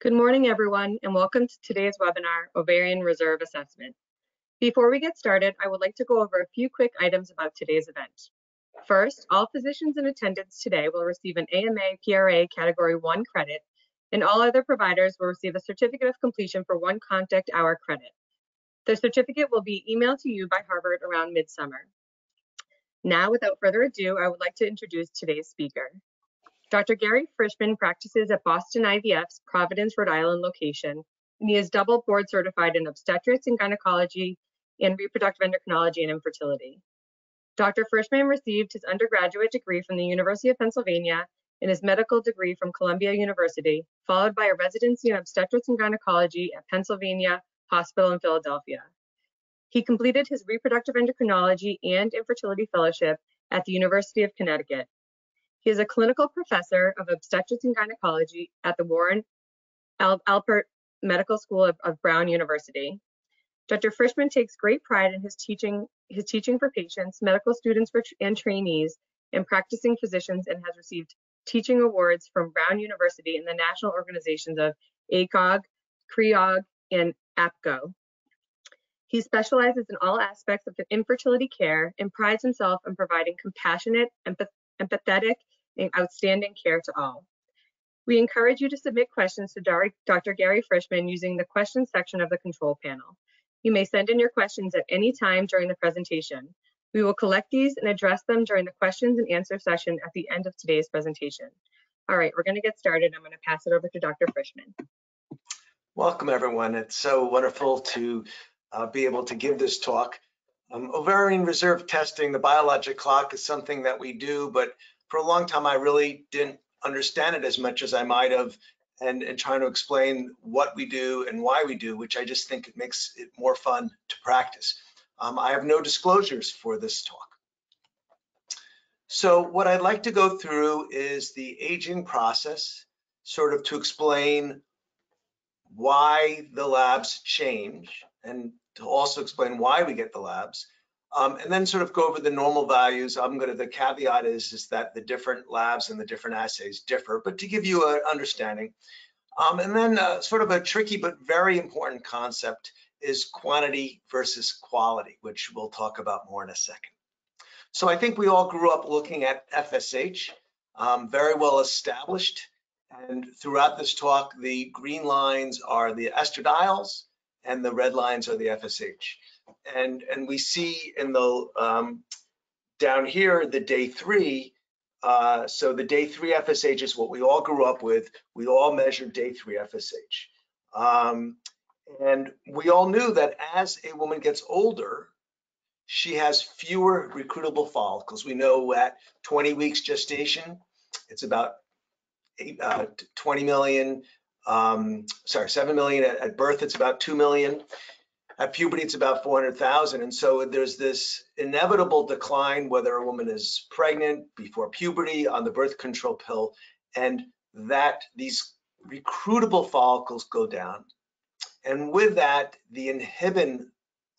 Good morning, everyone, and welcome to today's webinar, Ovarian Reserve Assessment. Before we get started, I would like to go over a few quick items about today's event. First, all physicians in attendance today will receive an AMA PRA Category 1 credit, and all other providers will receive a certificate of completion for one contact hour credit. The certificate will be emailed to you by Harvard around midsummer. Now, without further ado, I would like to introduce today's speaker. Dr. Gary Frishman practices at Boston IVF's Providence, Rhode Island location, and he is double board certified in obstetrics and gynecology and reproductive endocrinology and infertility. Dr. Frishman received his undergraduate degree from the University of Pennsylvania and his medical degree from Columbia University, followed by a residency in obstetrics and gynecology at Pennsylvania Hospital in Philadelphia. He completed his reproductive endocrinology and infertility fellowship at the University of Connecticut he is a clinical professor of obstetrics and gynecology at the Warren Al Alpert Medical School of, of Brown University. Dr. Frishman takes great pride in his teaching, his teaching for patients, medical students and trainees, and practicing physicians, and has received teaching awards from Brown University and the national organizations of ACOG, CREOG, and APGO. He specializes in all aspects of infertility care and prides himself on providing compassionate, empath empathetic, outstanding care to all. We encourage you to submit questions to Dr. Gary Frishman using the questions section of the control panel. You may send in your questions at any time during the presentation. We will collect these and address them during the questions and answer session at the end of today's presentation. All right, we're gonna get started. I'm gonna pass it over to Dr. Frishman. Welcome everyone. It's so wonderful to uh, be able to give this talk. Um, ovarian reserve testing, the biologic clock is something that we do, but for a long time I really didn't understand it as much as I might have and, and trying to explain what we do and why we do, which I just think it makes it more fun to practice. Um, I have no disclosures for this talk. So what I'd like to go through is the aging process, sort of to explain why the labs change and to also explain why we get the labs. Um, and then sort of go over the normal values. I'm going to, the caveat is, is that the different labs and the different assays differ, but to give you an understanding. Um, and then uh, sort of a tricky but very important concept is quantity versus quality, which we'll talk about more in a second. So I think we all grew up looking at FSH, um, very well established. And throughout this talk, the green lines are the estradiols, and the red lines are the FSH. And, and we see in the, um, down here, the day three, uh, so the day three FSH is what we all grew up with. We all measured day three FSH. Um, and we all knew that as a woman gets older, she has fewer recruitable follicles. We know at 20 weeks gestation, it's about eight, uh, 20 million um, sorry, 7 million at, at, birth, it's about 2 million. At puberty, it's about 400,000. And so there's this inevitable decline, whether a woman is pregnant before puberty on the birth control pill, and that these recruitable follicles go down. And with that, the inhibin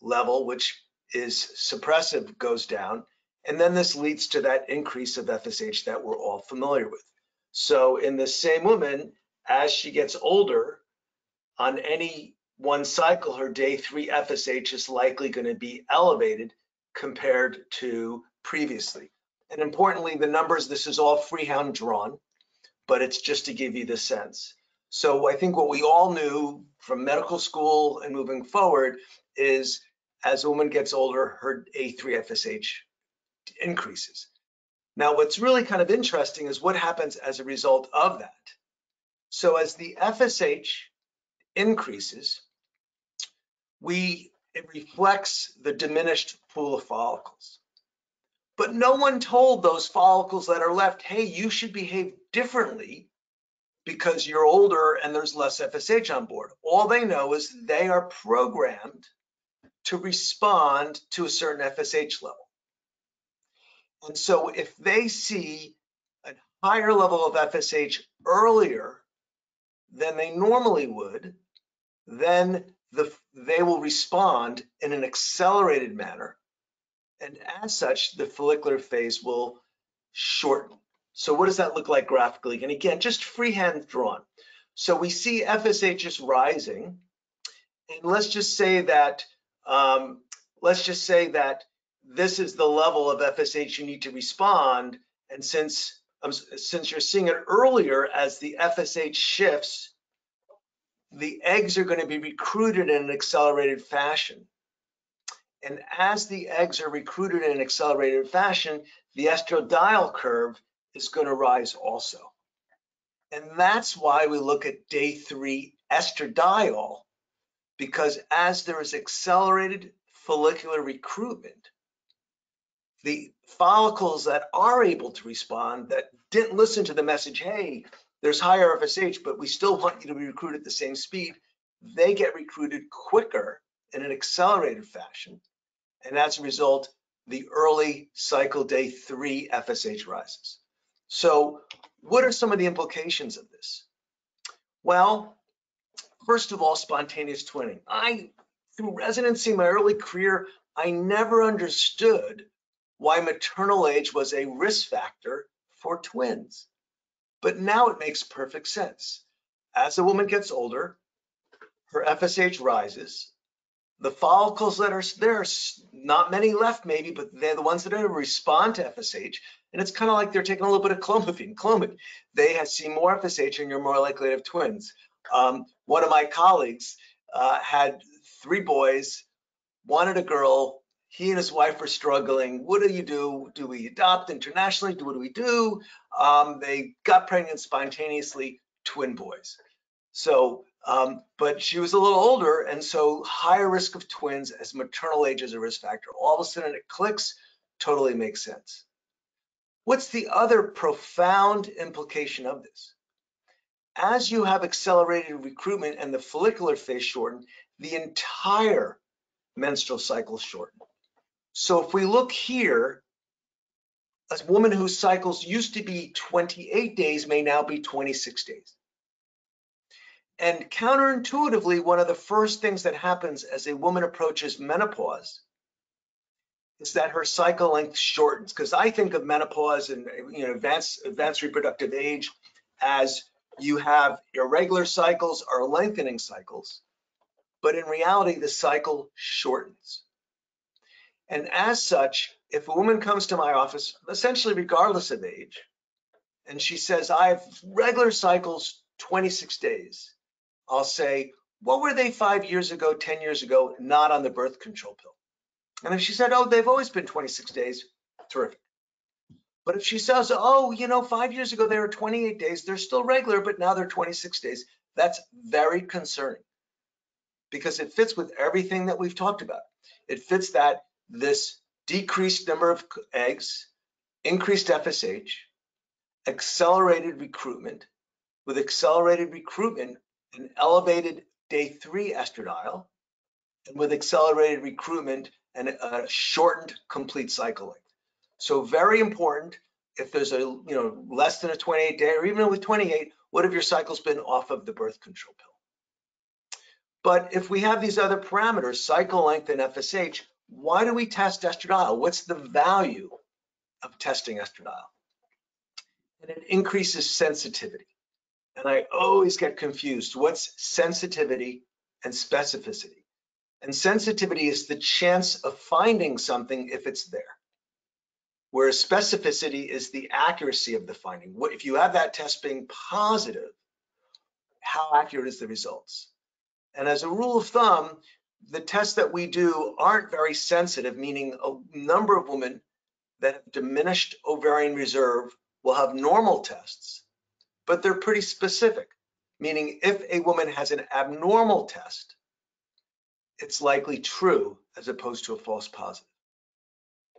level, which is suppressive, goes down. And then this leads to that increase of FSH that we're all familiar with. So in the same woman, as she gets older, on any one cycle, her day three FSH is likely going to be elevated compared to previously. And importantly, the numbers, this is all freehand drawn, but it's just to give you the sense. So I think what we all knew from medical school and moving forward is as a woman gets older, her A3 FSH increases. Now, what's really kind of interesting is what happens as a result of that. So as the FSH increases, we it reflects the diminished pool of follicles. But no one told those follicles that are left, hey, you should behave differently because you're older and there's less FSH on board. All they know is they are programmed to respond to a certain FSH level. And so if they see a higher level of FSH earlier than they normally would, then the, they will respond in an accelerated manner. And as such, the follicular phase will shorten. So what does that look like graphically? And again, just freehand drawn. So we see FSH is rising. And let's just say that, um, let's just say that this is the level of FSH you need to respond. And since, um, since you're seeing it earlier as the FSH shifts, the eggs are going to be recruited in an accelerated fashion. And as the eggs are recruited in an accelerated fashion, the estradiol curve is going to rise also. And that's why we look at day three estradiol, because as there is accelerated follicular recruitment, the follicles that are able to respond that didn't listen to the message, hey, there's higher FSH, but we still want you to be recruited at the same speed, they get recruited quicker in an accelerated fashion. And as a result, the early cycle day three FSH rises. So what are some of the implications of this? Well, first of all, spontaneous twinning. I, through residency, my early career, I never understood why maternal age was a risk factor for twins. But now it makes perfect sense. As a woman gets older, her FSH rises. The follicles that are there, not many left maybe, but they're the ones that are respond to FSH. And it's kind of like they're taking a little bit of clomiphene. Clomid, they have, see more FSH and you're more likely to have twins. Um, one of my colleagues uh, had three boys, wanted a girl. He and his wife were struggling. What do you do? Do we adopt internationally? Do what do we do? Um, they got pregnant spontaneously, twin boys. So, um, but she was a little older, and so higher risk of twins as maternal age is a risk factor. All of a sudden it clicks, totally makes sense. What's the other profound implication of this? As you have accelerated recruitment and the follicular phase shortened, the entire menstrual cycle shortened. So if we look here, a woman whose cycles used to be 28 days may now be 26 days. And counterintuitively, one of the first things that happens as a woman approaches menopause is that her cycle length shortens. Because I think of menopause and you know advanced advanced reproductive age as you have irregular cycles or lengthening cycles, but in reality, the cycle shortens. And as such, if a woman comes to my office, essentially regardless of age, and she says, I have regular cycles 26 days, I'll say, what were they five years ago, 10 years ago, not on the birth control pill? And if she said, oh, they've always been 26 days, terrific. But if she says, oh, you know, five years ago they were 28 days, they're still regular, but now they're 26 days, that's very concerning because it fits with everything that we've talked about. It fits that this decreased number of eggs, increased FSH, accelerated recruitment. With accelerated recruitment, an elevated day three estradiol, and with accelerated recruitment, and a shortened complete cycle length. So very important, if there's a, you know, less than a 28 day, or even with 28, what have your cycles been off of the birth control pill? But if we have these other parameters, cycle length and FSH, why do we test estradiol? What's the value of testing estradiol? And it increases sensitivity. And I always get confused. What's sensitivity and specificity? And sensitivity is the chance of finding something if it's there. Whereas specificity is the accuracy of the finding. What If you have that test being positive, how accurate is the results? And as a rule of thumb, the tests that we do aren't very sensitive, meaning a number of women that have diminished ovarian reserve will have normal tests, but they're pretty specific, meaning if a woman has an abnormal test, it's likely true as opposed to a false positive.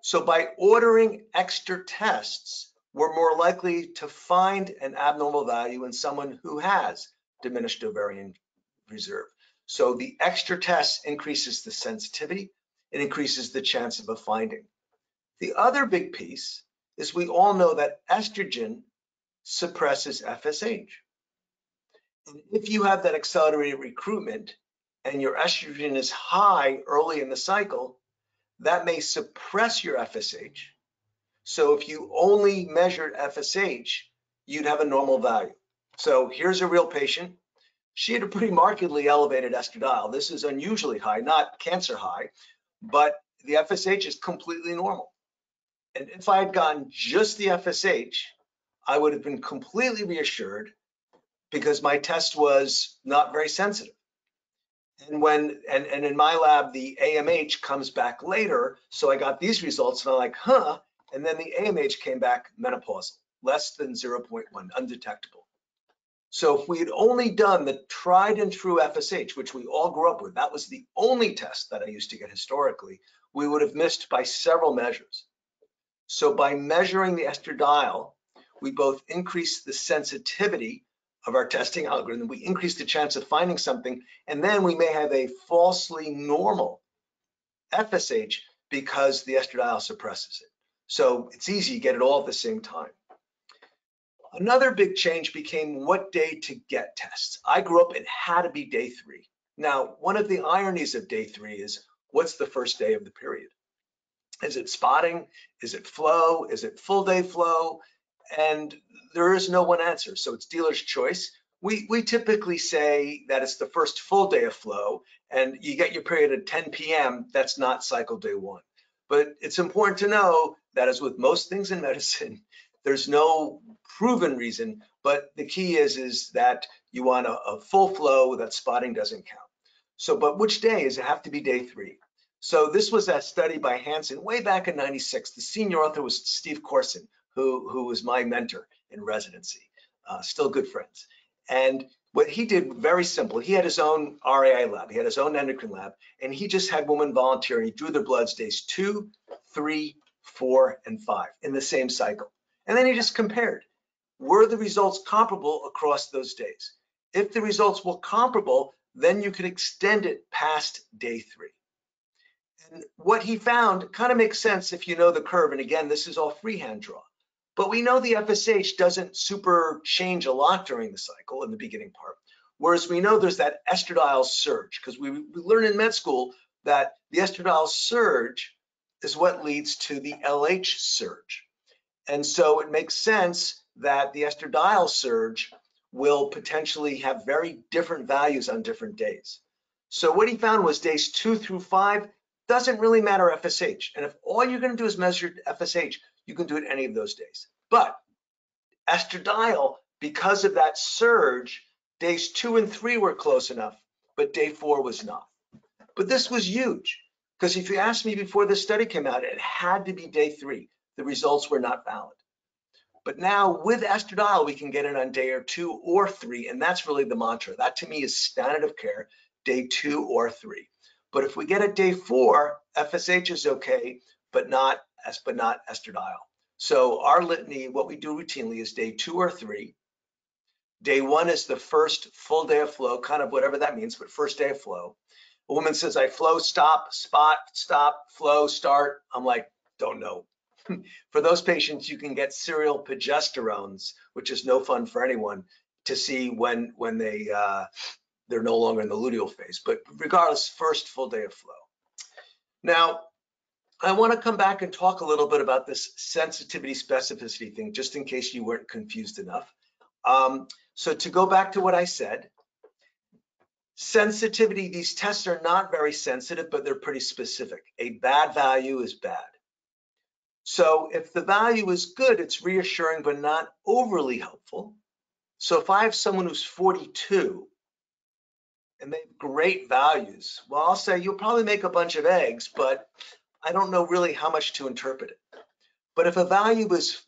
So by ordering extra tests, we're more likely to find an abnormal value in someone who has diminished ovarian reserve. So the extra test increases the sensitivity, it increases the chance of a finding. The other big piece is we all know that estrogen suppresses FSH. And if you have that accelerated recruitment and your estrogen is high early in the cycle, that may suppress your FSH. So if you only measured FSH, you'd have a normal value. So here's a real patient she had a pretty markedly elevated estradiol. This is unusually high, not cancer high, but the FSH is completely normal. And if I had gotten just the FSH, I would have been completely reassured because my test was not very sensitive. And when, and, and in my lab, the AMH comes back later. So I got these results and I'm like, huh. And then the AMH came back menopausal, less than 0.1, undetectable. So if we had only done the tried and true FSH, which we all grew up with, that was the only test that I used to get historically, we would have missed by several measures. So by measuring the estradiol, we both increase the sensitivity of our testing algorithm, we increase the chance of finding something, and then we may have a falsely normal FSH because the estradiol suppresses it. So it's easy, you get it all at the same time. Another big change became what day to get tests. I grew up, it had to be day three. Now, one of the ironies of day three is what's the first day of the period? Is it spotting? Is it flow? Is it full day flow? And there is no one answer. So it's dealer's choice. We, we typically say that it's the first full day of flow and you get your period at 10 p.m. That's not cycle day one. But it's important to know that as with most things in medicine, there's no proven reason, but the key is, is that you want a, a full flow that spotting doesn't count. So, but which day? Does it have to be day three? So this was a study by Hansen way back in 96. The senior author was Steve Corson, who, who was my mentor in residency, uh, still good friends. And what he did very simple, he had his own RAI lab, he had his own endocrine lab, and he just had women volunteer and he drew their bloods days two, three, four, and five in the same cycle. And then he just compared, were the results comparable across those days? If the results were comparable, then you could extend it past day three. And what he found kind of makes sense if you know the curve. And again, this is all freehand draw. But we know the FSH doesn't super change a lot during the cycle in the beginning part. Whereas we know there's that estradiol surge, because we, we learn in med school that the estradiol surge is what leads to the LH surge. And so it makes sense that the estradiol surge will potentially have very different values on different days. So what he found was days two through five doesn't really matter FSH. And if all you're going to do is measure FSH, you can do it any of those days. But estradiol, because of that surge, days two and three were close enough, but day four was not. But this was huge because if you asked me before this study came out, it had to be day three. The results were not valid. But now with estradiol, we can get it on day or two or three, and that's really the mantra. That to me is standard of care, day two or three. But if we get it day four, FSH is okay, but not but not estradiol. So our litany, what we do routinely is day two or three. Day one is the first full day of flow, kind of whatever that means, but first day of flow. A woman says, I flow, stop, spot, stop, flow, start. I'm like, don't know. for those patients, you can get serial progesterones, which is no fun for anyone to see when when they uh, they're no longer in the luteal phase. But regardless, first full day of flow. Now, I want to come back and talk a little bit about this sensitivity specificity thing, just in case you weren't confused enough. Um, so to go back to what I said, sensitivity, these tests are not very sensitive, but they're pretty specific. A bad value is bad. So if the value is good, it's reassuring, but not overly helpful. So if I have someone who's 42 and they have great values, well, I'll say you'll probably make a bunch of eggs, but I don't know really how much to interpret it. But if a value is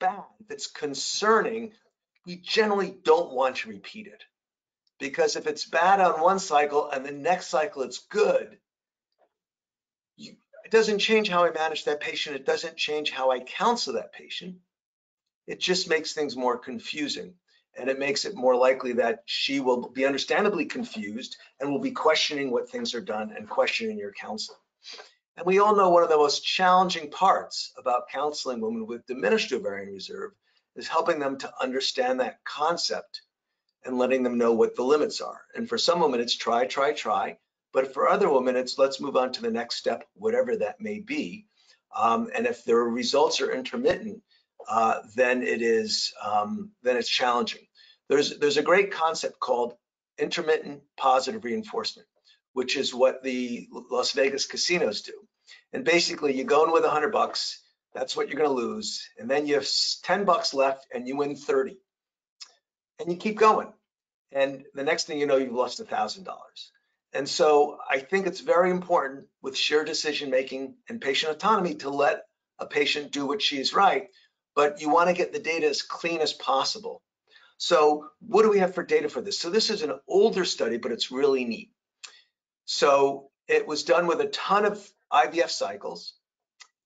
bad, it's concerning, we generally don't want to repeat it. Because if it's bad on one cycle and the next cycle it's good, it doesn't change how I manage that patient. It doesn't change how I counsel that patient. It just makes things more confusing. And it makes it more likely that she will be understandably confused and will be questioning what things are done and questioning your counseling. And we all know one of the most challenging parts about counseling women with diminished ovarian reserve is helping them to understand that concept and letting them know what the limits are. And for some women, it's try, try, try. But for other women, it's let's move on to the next step, whatever that may be. Um, and if their results are intermittent, uh, then it is um, then it's challenging. There's there's a great concept called intermittent positive reinforcement, which is what the Las Vegas casinos do. And basically you go in with a hundred bucks, that's what you're gonna lose. And then you have 10 bucks left and you win 30. And you keep going. And the next thing you know, you've lost a thousand dollars. And so I think it's very important with shared decision making and patient autonomy to let a patient do what she's right, but you want to get the data as clean as possible. So what do we have for data for this? So this is an older study, but it's really neat. So it was done with a ton of IVF cycles,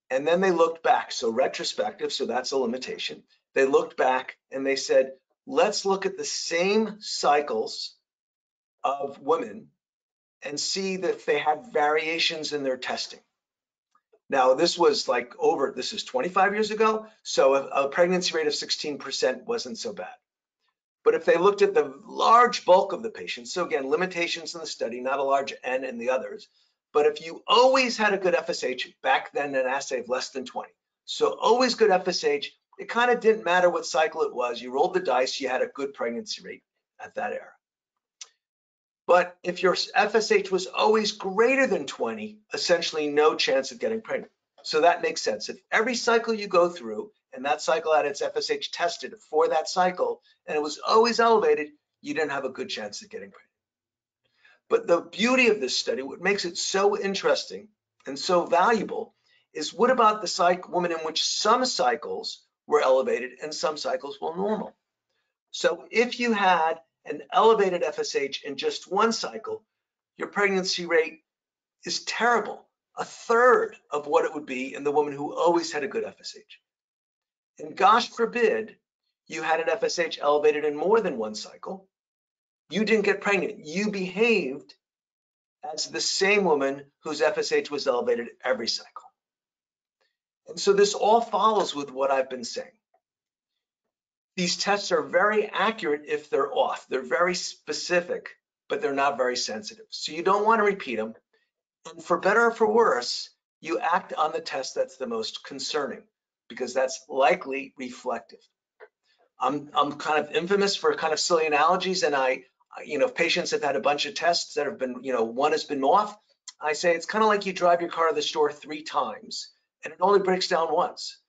and then they looked back. So retrospective, so that's a limitation. They looked back and they said, let's look at the same cycles of women and see that they had variations in their testing. Now, this was like over, this is 25 years ago, so a, a pregnancy rate of 16% wasn't so bad. But if they looked at the large bulk of the patients, so again, limitations in the study, not a large N in the others, but if you always had a good FSH, back then an assay of less than 20, so always good FSH, it kind of didn't matter what cycle it was. You rolled the dice, you had a good pregnancy rate at that era. But if your FSH was always greater than 20, essentially no chance of getting pregnant. So that makes sense. If every cycle you go through and that cycle had its FSH tested for that cycle and it was always elevated, you didn't have a good chance of getting pregnant. But the beauty of this study, what makes it so interesting and so valuable is what about the cycle woman in which some cycles were elevated and some cycles were normal. So if you had an elevated FSH in just one cycle, your pregnancy rate is terrible, a third of what it would be in the woman who always had a good FSH. And gosh forbid you had an FSH elevated in more than one cycle, you didn't get pregnant. You behaved as the same woman whose FSH was elevated every cycle. And so this all follows with what I've been saying. These tests are very accurate if they're off. They're very specific, but they're not very sensitive. So you don't want to repeat them. And for better or for worse, you act on the test that's the most concerning because that's likely reflective. I'm, I'm kind of infamous for kind of silly analogies and I, you know, patients have had a bunch of tests that have been, you know, one has been off, I say it's kind of like you drive your car to the store three times and it only breaks down once.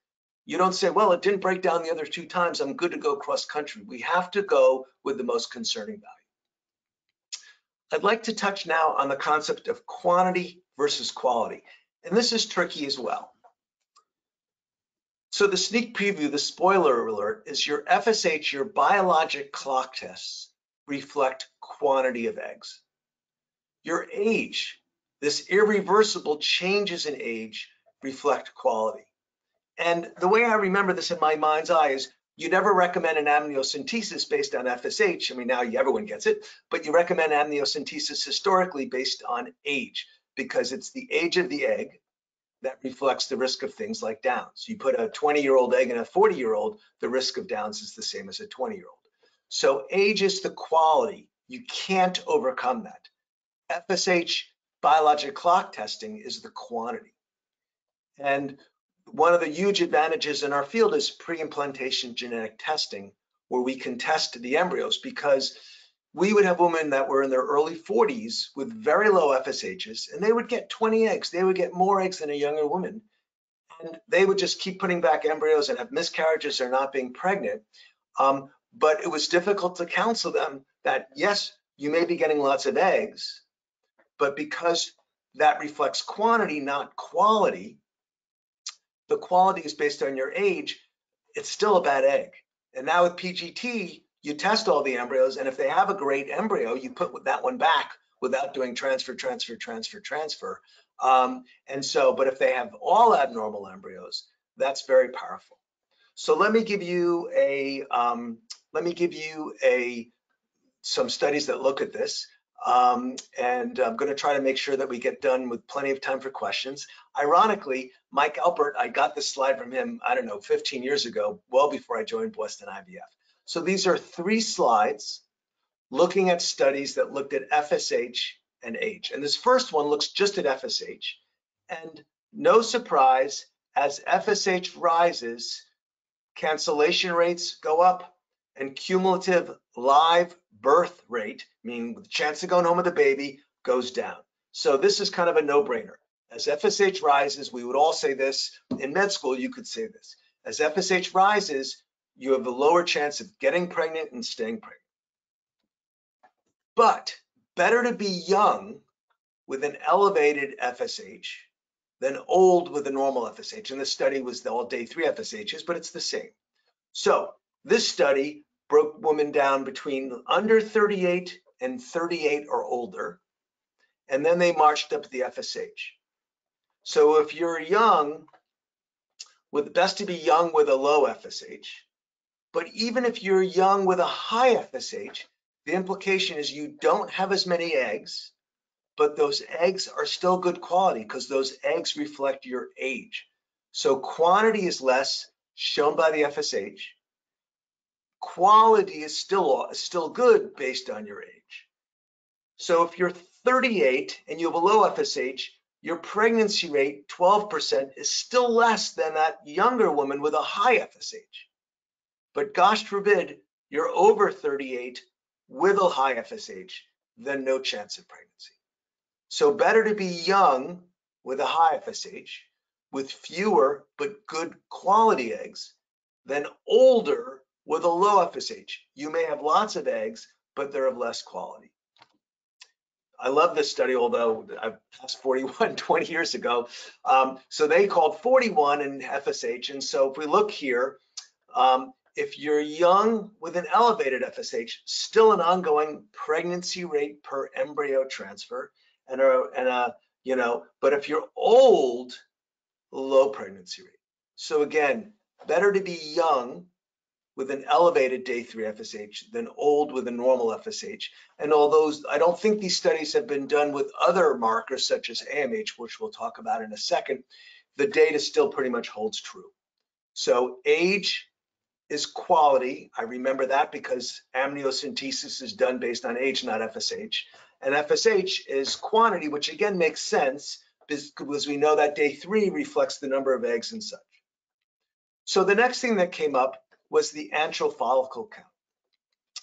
You don't say, well, it didn't break down the other two times. I'm good to go cross country. We have to go with the most concerning value. I'd like to touch now on the concept of quantity versus quality. And this is tricky as well. So the sneak preview, the spoiler alert, is your FSH, your biologic clock tests reflect quantity of eggs. Your age, this irreversible changes in age reflect quality. And the way I remember this in my mind's eye is you never recommend an amniocentesis based on FSH. I mean, now everyone gets it, but you recommend amniocentesis historically based on age because it's the age of the egg that reflects the risk of things like Downs. You put a 20 year old egg in a 40 year old, the risk of Downs is the same as a 20 year old. So age is the quality. You can't overcome that. FSH biologic clock testing is the quantity. And one of the huge advantages in our field is pre-implantation genetic testing, where we can test the embryos because we would have women that were in their early 40s with very low FSHs, and they would get 20 eggs. They would get more eggs than a younger woman. And they would just keep putting back embryos and have miscarriages or not being pregnant. Um, but it was difficult to counsel them that, yes, you may be getting lots of eggs, but because that reflects quantity, not quality, the quality is based on your age, it's still a bad egg. And now with PGT, you test all the embryos, and if they have a great embryo, you put that one back without doing transfer, transfer, transfer, transfer. Um, and so, but if they have all abnormal embryos, that's very powerful. So let me give you a, um, let me give you a, some studies that look at this. Um, and I'm going to try to make sure that we get done with plenty of time for questions. Ironically, Mike Alper, I got this slide from him, I don't know, 15 years ago, well before I joined Boston IVF. So these are three slides looking at studies that looked at FSH and age. And this first one looks just at FSH. And no surprise, as FSH rises, cancellation rates go up, and cumulative live birth rate, meaning the chance of going home with a baby, goes down. So this is kind of a no-brainer. As FSH rises, we would all say this, in med school you could say this. As FSH rises, you have a lower chance of getting pregnant and staying pregnant. But better to be young with an elevated FSH than old with a normal FSH. And the study was the all day three FSHs, but it's the same. So this study broke women down between under 38 and 38 or older, and then they marched up the FSH. So if you're young, with best to be young with a low FSH, but even if you're young with a high FSH, the implication is you don't have as many eggs, but those eggs are still good quality because those eggs reflect your age. So quantity is less, shown by the FSH. Quality is still, still good based on your age. So if you're 38 and you have a low FSH, your pregnancy rate, 12%, is still less than that younger woman with a high FSH. But gosh forbid, you're over 38 with a high FSH, then no chance of pregnancy. So better to be young with a high FSH with fewer but good quality eggs than older with a low FSH. You may have lots of eggs, but they're of less quality. I love this study, although I passed 41 20 years ago. Um, so they called 41 in FSH. And so if we look here, um, if you're young with an elevated FSH, still an ongoing pregnancy rate per embryo transfer and a, and a, you know, but if you're old, low pregnancy rate. So again, better to be young with an elevated day three FSH than old with a normal FSH. And although I don't think these studies have been done with other markers such as AMH, which we'll talk about in a second, the data still pretty much holds true. So age is quality. I remember that because amniocentesis is done based on age, not FSH. And FSH is quantity, which again makes sense because we know that day three reflects the number of eggs and such. So the next thing that came up was the antral follicle count.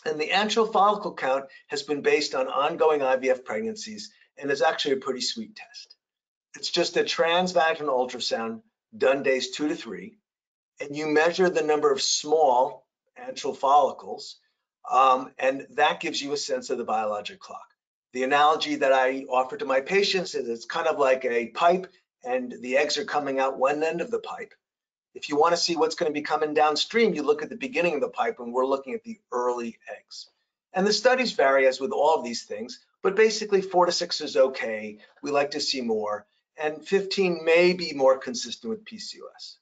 And the antral follicle count has been based on ongoing IVF pregnancies and is actually a pretty sweet test. It's just a transvaginal ultrasound done days two to three, and you measure the number of small antral follicles, um, and that gives you a sense of the biologic clock. The analogy that I offer to my patients is it's kind of like a pipe and the eggs are coming out one end of the pipe if you want to see what's going to be coming downstream, you look at the beginning of the pipe and we're looking at the early eggs. And the studies vary as with all of these things, but basically four to six is okay. We like to see more. And 15 may be more consistent with PCOS.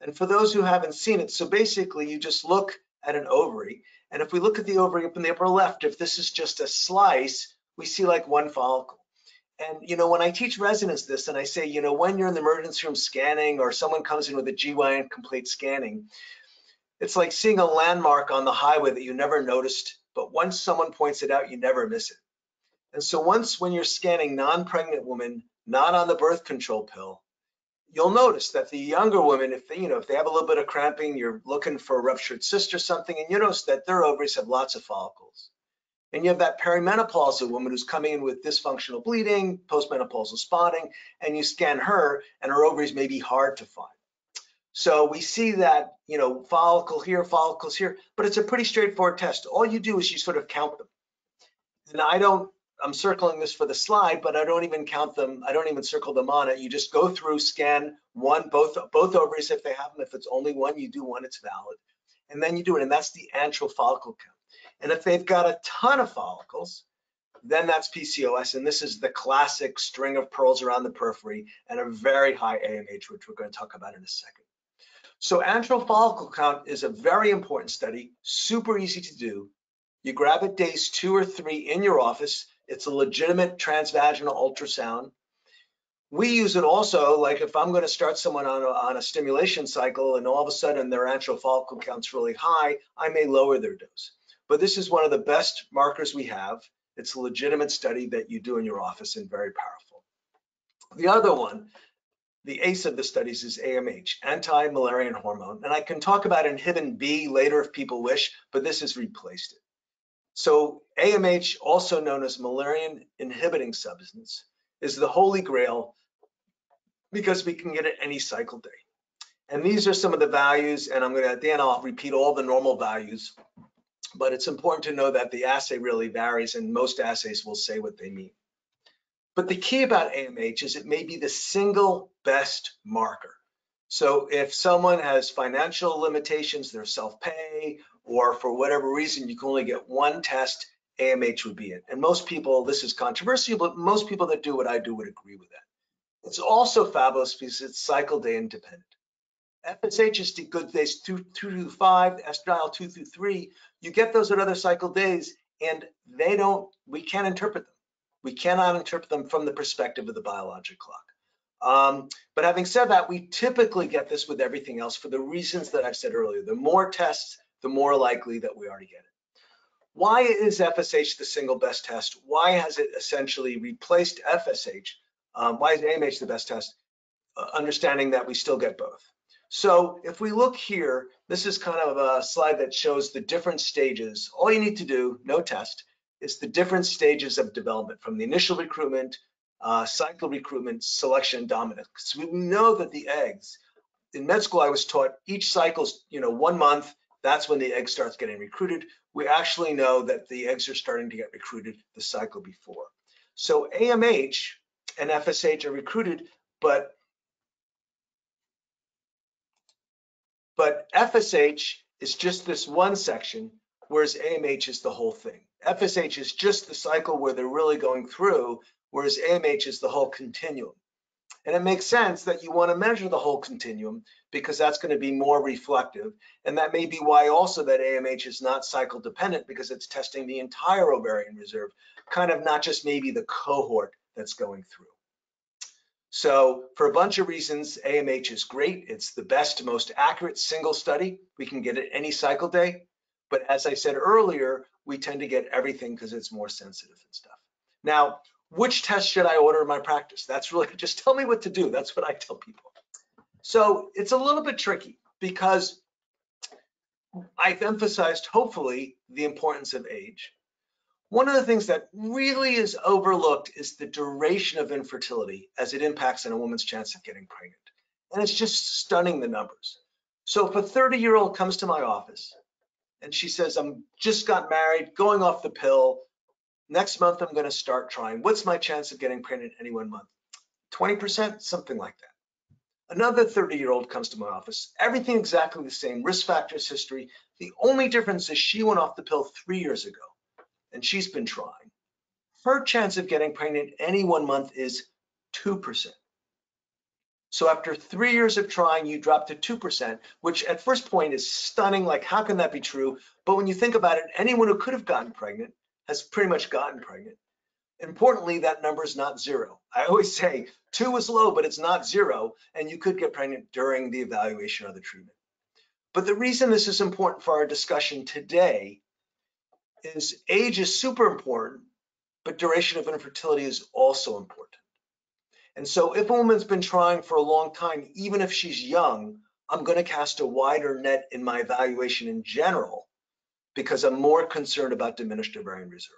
And for those who haven't seen it, so basically you just look at an ovary. And if we look at the ovary up in the upper left, if this is just a slice, we see like one follicle. And, you know, when I teach residents this and I say, you know, when you're in the emergency room scanning or someone comes in with a GYN complete scanning, it's like seeing a landmark on the highway that you never noticed, but once someone points it out, you never miss it. And so once when you're scanning non-pregnant women, not on the birth control pill, you'll notice that the younger women, if they, you know, if they have a little bit of cramping, you're looking for a ruptured cyst or something, and you notice that their ovaries have lots of follicles. And you have that perimenopausal woman who's coming in with dysfunctional bleeding, postmenopausal spotting, and you scan her and her ovaries may be hard to find. So we see that, you know, follicle here, follicles here, but it's a pretty straightforward test. All you do is you sort of count them. And I don't, I'm circling this for the slide, but I don't even count them. I don't even circle them on it. You just go through, scan one, both, both ovaries if they have them. If it's only one, you do one, it's valid. And then you do it, and that's the antral follicle count. And if they've got a ton of follicles, then that's PCOS. And this is the classic string of pearls around the periphery and a very high AMH, which we're going to talk about in a second. So antral follicle count is a very important study, super easy to do. You grab it days two or three in your office. It's a legitimate transvaginal ultrasound. We use it also, like if I'm going to start someone on a, on a stimulation cycle and all of a sudden their antral follicle count's really high, I may lower their dose. But this is one of the best markers we have. It's a legitimate study that you do in your office and very powerful. The other one, the ACE of the studies is AMH, anti-Müllerian hormone. And I can talk about inhibin B later if people wish, but this has replaced it. So AMH, also known as Müllerian inhibiting substance, is the holy grail because we can get it any cycle day. And these are some of the values, and I'm gonna, at the end, I'll repeat all the normal values. But it's important to know that the assay really varies and most assays will say what they mean. But the key about AMH is it may be the single best marker. So if someone has financial limitations, they're self-pay, or for whatever reason, you can only get one test, AMH would be it. And most people, this is controversial, but most people that do what I do would agree with that. It's also fabulous because it's cycle day independent. FSH is good days two, two through five, estradiol two through three. You get those at other cycle days and they don't, we can't interpret them. We cannot interpret them from the perspective of the biologic clock. Um, but having said that, we typically get this with everything else for the reasons that I've said earlier. The more tests, the more likely that we are to get it. Why is FSH the single best test? Why has it essentially replaced FSH? Um, why is AMH the best test? Uh, understanding that we still get both. So if we look here, this is kind of a slide that shows the different stages. All you need to do, no test, is the different stages of development from the initial recruitment, uh, cycle recruitment, selection, dominance. So we know that the eggs, in med school, I was taught each cycle's, you know, one month, that's when the egg starts getting recruited. We actually know that the eggs are starting to get recruited the cycle before. So AMH and FSH are recruited, but but FSH is just this one section, whereas AMH is the whole thing. FSH is just the cycle where they're really going through, whereas AMH is the whole continuum. And it makes sense that you want to measure the whole continuum because that's going to be more reflective. And that may be why also that AMH is not cycle dependent because it's testing the entire ovarian reserve, kind of not just maybe the cohort that's going through. So for a bunch of reasons, AMH is great. It's the best, most accurate single study. We can get it any cycle day. But as I said earlier, we tend to get everything because it's more sensitive and stuff. Now, which test should I order in my practice? That's really, just tell me what to do. That's what I tell people. So it's a little bit tricky because I've emphasized, hopefully, the importance of age. One of the things that really is overlooked is the duration of infertility as it impacts on a woman's chance of getting pregnant. And it's just stunning the numbers. So if a 30 year old comes to my office and she says, I'm just got married, going off the pill, next month I'm gonna start trying. What's my chance of getting pregnant any one month? 20%, something like that. Another 30 year old comes to my office, everything exactly the same, risk factors, history. The only difference is she went off the pill three years ago and she's been trying, her chance of getting pregnant any one month is 2%. So after three years of trying, you drop to 2%, which at first point is stunning. Like, how can that be true? But when you think about it, anyone who could have gotten pregnant has pretty much gotten pregnant. Importantly, that number is not zero. I always say two is low, but it's not zero, and you could get pregnant during the evaluation of the treatment. But the reason this is important for our discussion today is age is super important, but duration of infertility is also important. And so if a woman's been trying for a long time, even if she's young, I'm going to cast a wider net in my evaluation in general because I'm more concerned about diminished ovarian reserve.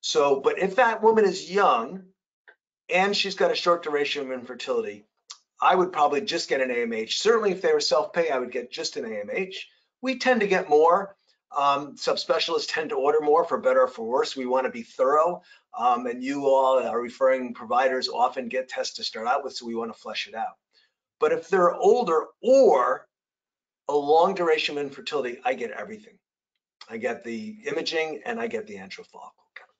So, but if that woman is young and she's got a short duration of infertility, I would probably just get an AMH. Certainly if they were self-pay, I would get just an AMH. We tend to get more um, subspecialists tend to order more for better or for worse. We want to be thorough. Um, and you all are referring providers often get tests to start out with, so we want to flesh it out. But if they're older or a long duration of infertility, I get everything. I get the imaging and I get the antral follicle count.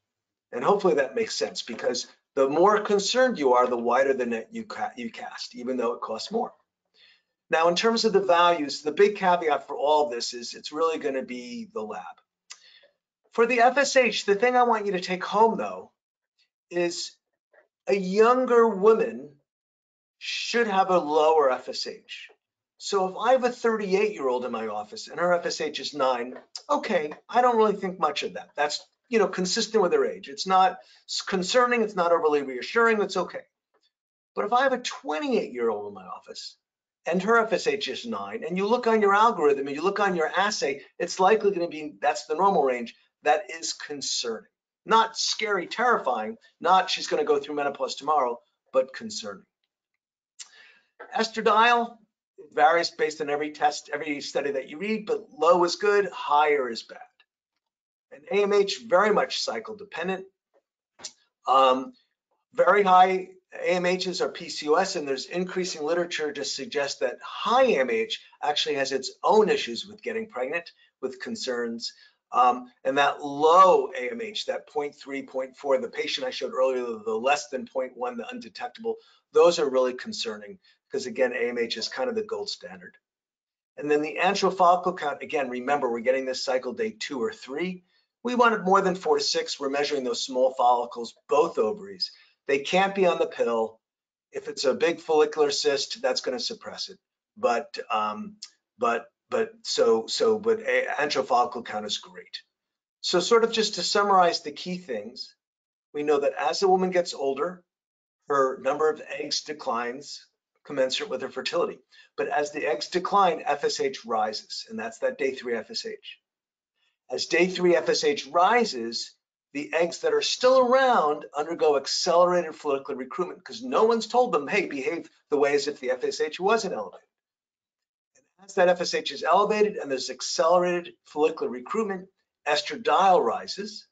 And hopefully that makes sense because the more concerned you are, the wider the net you, ca you cast, even though it costs more. Now, in terms of the values, the big caveat for all of this is it's really going to be the lab. For the FSH, the thing I want you to take home though is a younger woman should have a lower FSH. So if I have a 38 year old in my office and her FSH is nine, okay, I don't really think much of that. That's, you know, consistent with her age. It's not concerning. It's not overly reassuring. It's okay. But if I have a 28 year old in my office and her FSH is nine, and you look on your algorithm and you look on your assay, it's likely going to be that's the normal range. That is concerning. Not scary, terrifying, not she's going to go through menopause tomorrow, but concerning. Estradiol varies based on every test, every study that you read, but low is good, higher is bad. And AMH very much cycle dependent. Um, very high AMHs are PCOS, and there's increasing literature to suggest that high AMH actually has its own issues with getting pregnant, with concerns. Um, and that low AMH, that 0.3, 0.4, the patient I showed earlier, the less than 0.1, the undetectable, those are really concerning because again, AMH is kind of the gold standard. And then the antral follicle count, again, remember, we're getting this cycle day two or three. We wanted more than four to six. We're measuring those small follicles, both ovaries. They can't be on the pill. If it's a big follicular cyst, that's going to suppress it. But, um, but, but so, so, but antral follicle count is great. So sort of just to summarize the key things, we know that as a woman gets older, her number of eggs declines commensurate with her fertility. But as the eggs decline, FSH rises, and that's that day three FSH. As day three FSH rises, the eggs that are still around undergo accelerated follicular recruitment because no one's told them, hey, behave the way as if the FSH wasn't elevated. And as that FSH is elevated and there's accelerated follicular recruitment, estradiol rises,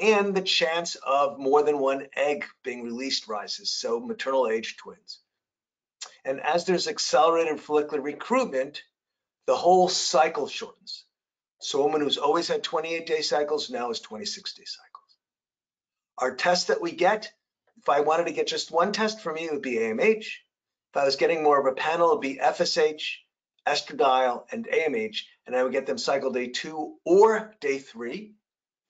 and the chance of more than one egg being released rises, so maternal age twins. And as there's accelerated follicular recruitment, the whole cycle shortens. So a woman who's always had 28 day cycles now is 26 day cycles. Our tests that we get, if I wanted to get just one test from you, it would be AMH. If I was getting more of a panel, it'd be FSH, estradiol, and AMH, and I would get them cycle day two or day three,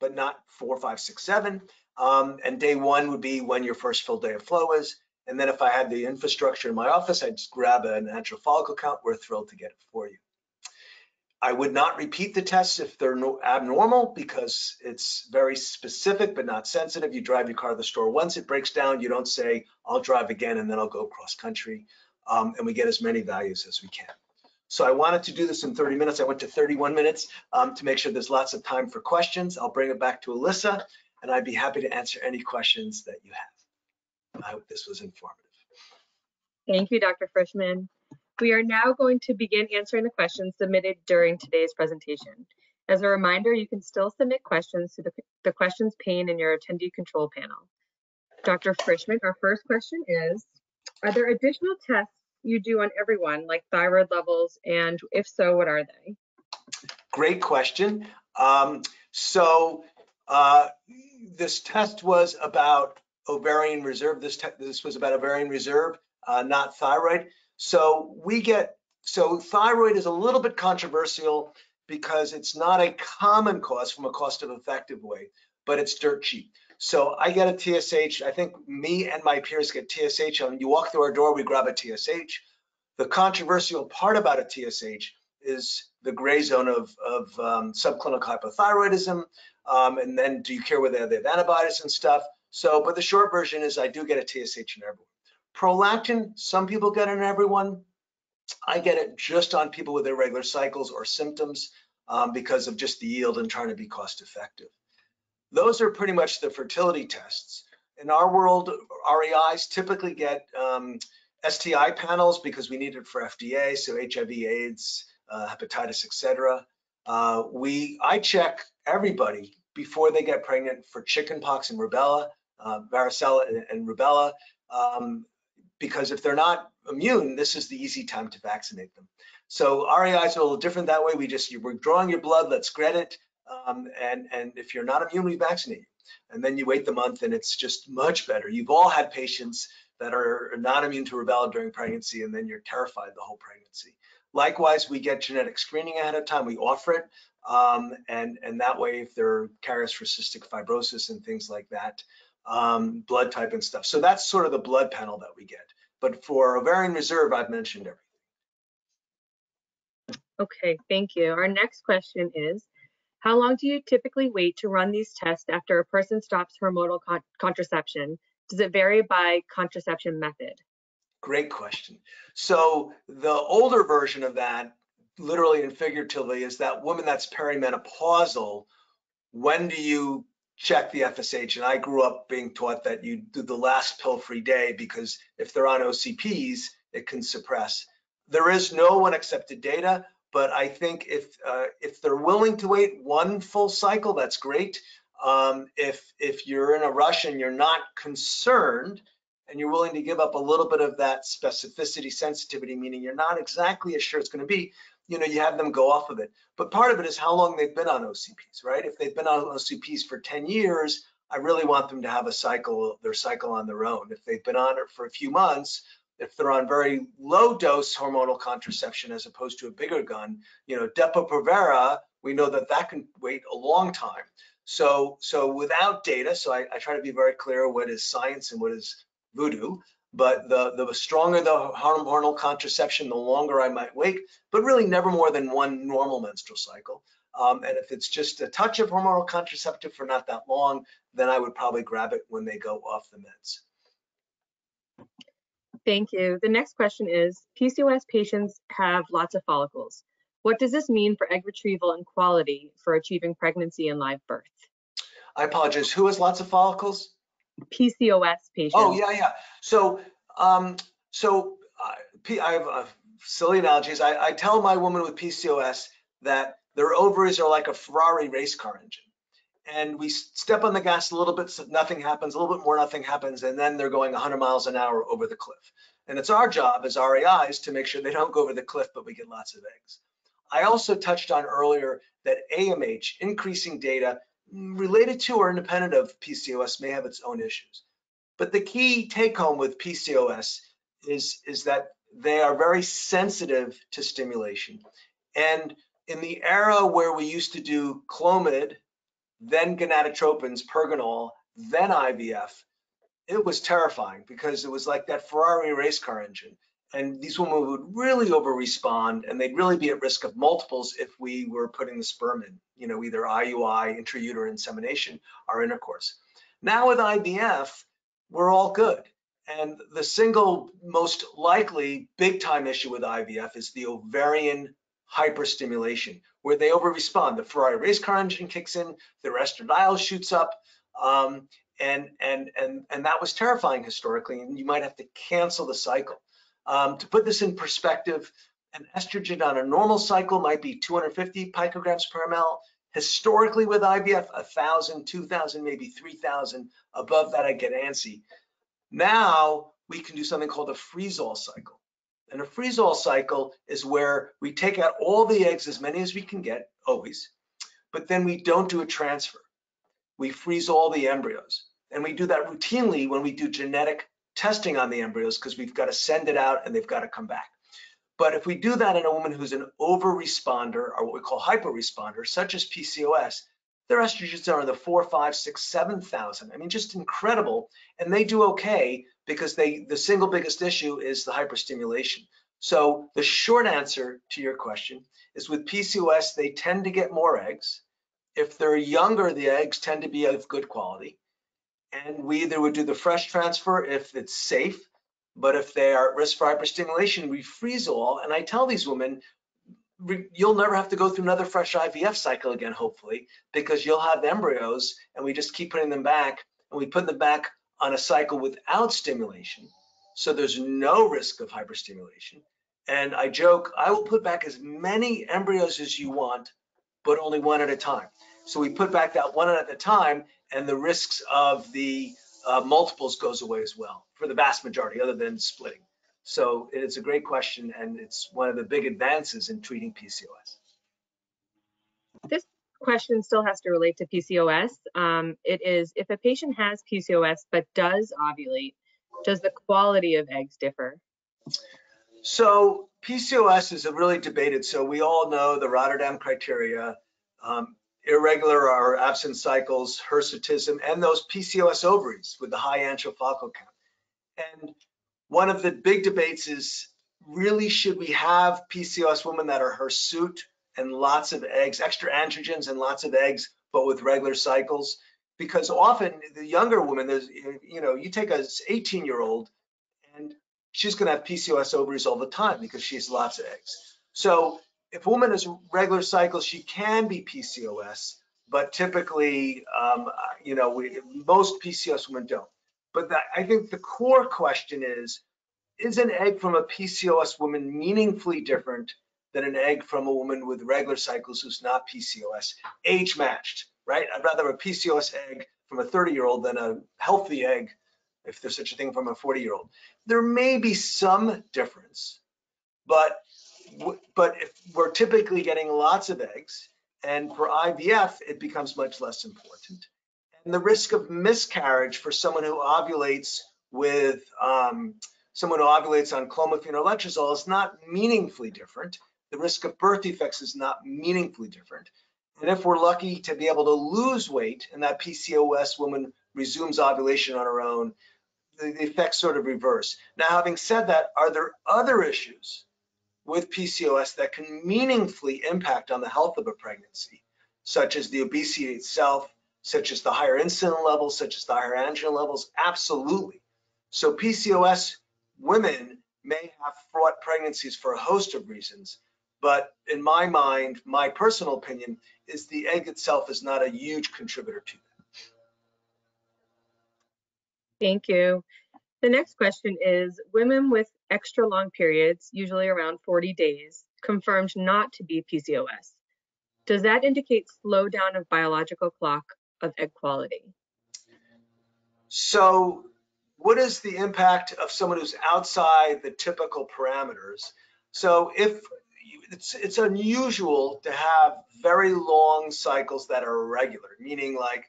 but not four, five, six, seven. Um, and day one would be when your first full day of flow is. And then if I had the infrastructure in my office, I'd just grab an antral follicle count. We're thrilled to get it for you. I would not repeat the tests if they're no, abnormal because it's very specific but not sensitive. You drive your car to the store once it breaks down. You don't say, I'll drive again and then I'll go cross country. Um, and we get as many values as we can. So I wanted to do this in 30 minutes. I went to 31 minutes um, to make sure there's lots of time for questions. I'll bring it back to Alyssa and I'd be happy to answer any questions that you have. I hope this was informative. Thank you, Dr. Frishman. We are now going to begin answering the questions submitted during today's presentation. As a reminder, you can still submit questions to the, the questions pane in your attendee control panel. Dr. Frishman, our first question is, are there additional tests you do on everyone, like thyroid levels, and if so, what are they? Great question. Um, so uh, this test was about ovarian reserve. This this was about ovarian reserve, uh, not thyroid. So we get so thyroid is a little bit controversial because it's not a common cause from a cost of effective way, but it's dirt cheap. So I get a TSH. I think me and my peers get TSH. And you walk through our door, we grab a TSH. The controversial part about a TSH is the gray zone of, of um, subclinical hypothyroidism. Um, and then do you care whether they have antibodies and stuff? So, but the short version is I do get a TSH in everyone. Prolactin, some people get it in everyone. I get it just on people with irregular cycles or symptoms um, because of just the yield and trying to be cost effective. Those are pretty much the fertility tests. In our world, REIs typically get um, STI panels because we need it for FDA, so HIV, AIDS, uh, hepatitis, etc. Uh, we, I check everybody before they get pregnant for chickenpox and rubella, uh, varicella and, and rubella, um, because if they're not immune, this is the easy time to vaccinate them. So REI is a little different that way. We just, we're drawing your blood, let's get it. Um, and, and if you're not immune, we vaccinate you. And then you wait the month and it's just much better. You've all had patients that are not immune to rubella during pregnancy and then you're terrified the whole pregnancy. Likewise, we get genetic screening ahead of time. We offer it. Um, and, and that way, if there are carriers for cystic fibrosis and things like that, um, blood type and stuff. So that's sort of the blood panel that we get. But for ovarian reserve, I've mentioned everything. Okay, thank you. Our next question is, how long do you typically wait to run these tests after a person stops hormonal con contraception? Does it vary by contraception method? Great question. So the older version of that, literally and figuratively, is that woman that's perimenopausal. When do you check the FSH? And I grew up being taught that you do the last pill-free day because if they're on OCPs, it can suppress. There is no unaccepted data, but I think if uh, if they're willing to wait one full cycle, that's great. Um, if if you're in a rush and you're not concerned, and you're willing to give up a little bit of that specificity sensitivity, meaning you're not exactly as sure it's going to be, you know, you have them go off of it. But part of it is how long they've been on OCPs, right? If they've been on OCPs for 10 years, I really want them to have a cycle, their cycle on their own. If they've been on it for a few months, if they're on very low dose hormonal contraception as opposed to a bigger gun, you know, Depo-Provera, we know that that can wait a long time. So, so without data, so I, I try to be very clear what is science and what is voodoo. But the, the stronger the hormonal contraception, the longer I might wait, but really never more than one normal menstrual cycle. Um, and if it's just a touch of hormonal contraceptive for not that long, then I would probably grab it when they go off the meds. Thank you. The next question is, PCOS patients have lots of follicles. What does this mean for egg retrieval and quality for achieving pregnancy and live birth? I apologize. Who has lots of follicles? PCOS patients. Oh yeah, yeah. So, um, so uh, I have uh, silly analogies. I, I tell my woman with PCOS that their ovaries are like a Ferrari race car engine. And we step on the gas a little bit, so nothing happens, a little bit more, nothing happens, and then they're going 100 miles an hour over the cliff. And it's our job as RAIs to make sure they don't go over the cliff, but we get lots of eggs. I also touched on earlier that AMH, increasing data, related to or independent of PCOS may have its own issues. But the key take home with PCOS is, is that they are very sensitive to stimulation. And in the era where we used to do Clomid, then gonadotropins, Pergonal, then IVF, it was terrifying because it was like that Ferrari race car engine and these women would really overrespond, and they'd really be at risk of multiples if we were putting the sperm in, you know, either IUI, intrauterine insemination, or intercourse. Now with IVF, we're all good. And the single most likely big time issue with IVF is the ovarian hyperstimulation, where they over respond. The Ferrari race car engine kicks in, the estradiol shoots up, um, and and and and that was terrifying historically. And you might have to cancel the cycle. Um, to put this in perspective, an estrogen on a normal cycle might be 250 picograms per ml. Historically with IVF, 1,000, 2,000, maybe 3,000. Above that, I get antsy. Now we can do something called a freeze-all cycle. And a freeze-all cycle is where we take out all the eggs, as many as we can get, always, but then we don't do a transfer. We freeze all the embryos. And we do that routinely when we do genetic testing on the embryos because we've got to send it out and they've got to come back. But if we do that in a woman who's an over responder or what we call hyper responder, such as PCOS, their estrogens are in the four, five, six, seven thousand. I mean, just incredible. And they do okay because they the single biggest issue is the hyperstimulation. So the short answer to your question is with PCOS, they tend to get more eggs. If they're younger, the eggs tend to be of good quality and we either would do the fresh transfer if it's safe, but if they are at risk for hyperstimulation, we freeze all. And I tell these women, you'll never have to go through another fresh IVF cycle again, hopefully, because you'll have embryos and we just keep putting them back and we put them back on a cycle without stimulation. So there's no risk of hyperstimulation. And I joke, I will put back as many embryos as you want, but only one at a time. So we put back that one at a time and the risks of the uh, multiples goes away as well for the vast majority other than splitting. So it's a great question and it's one of the big advances in treating PCOS. This question still has to relate to PCOS. Um, it is if a patient has PCOS but does ovulate, does the quality of eggs differ? So PCOS is a really debated. So we all know the Rotterdam criteria. Um, irregular or absent cycles, hirsutism, and those PCOS ovaries with the high antral follicle count. And one of the big debates is really should we have PCOS women that are hirsute and lots of eggs, extra androgens and lots of eggs, but with regular cycles? because often the younger woman, there's, you know, you take a 18 year old and she's going to have PCOS ovaries all the time because she has lots of eggs. So if a woman has regular cycles, she can be PCOS, but typically, um, you know, we, most PCOS women don't. But that, I think the core question is, is an egg from a PCOS woman meaningfully different than an egg from a woman with regular cycles who's not PCOS, age matched, right? I'd rather a PCOS egg from a 30 year old than a healthy egg, if there's such a thing, from a 40 year old. There may be some difference, but but if we're typically getting lots of eggs, and for IVF, it becomes much less important. And the risk of miscarriage for someone who ovulates with um, someone who ovulates on clomiphene is not meaningfully different. The risk of birth defects is not meaningfully different. And if we're lucky to be able to lose weight and that PCOS woman resumes ovulation on her own, the effects sort of reverse. Now, having said that, are there other issues with PCOS that can meaningfully impact on the health of a pregnancy, such as the obesity itself, such as the higher insulin levels, such as the higher androgen levels? Absolutely. So PCOS women may have fraught pregnancies for a host of reasons, but in my mind, my personal opinion is the egg itself is not a huge contributor to that. Thank you. The next question is, women with extra long periods, usually around 40 days, confirmed not to be PCOS. Does that indicate slowdown of biological clock of egg quality? So what is the impact of someone who's outside the typical parameters? So if it's, it's unusual to have very long cycles that are irregular, meaning like